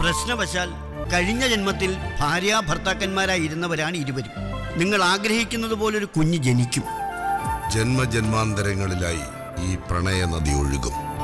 പ്രശ്നവശാൽ കഴിഞ്ഞ ജന്മത്തിൽ ഭാര്യാഭർത്താക്കന്മാരായിരുന്നവരാണ് ഇരുവരും. നിങ്ങൾ ആഗ്രഹിക്കുന്നത് പോലൊരു കുഞ്ഞ് ജനിക്കും. ജന്മജന്മാന്തരങ്ങളിലായി ഈ പ്രണയ നദി ഒഴുകും.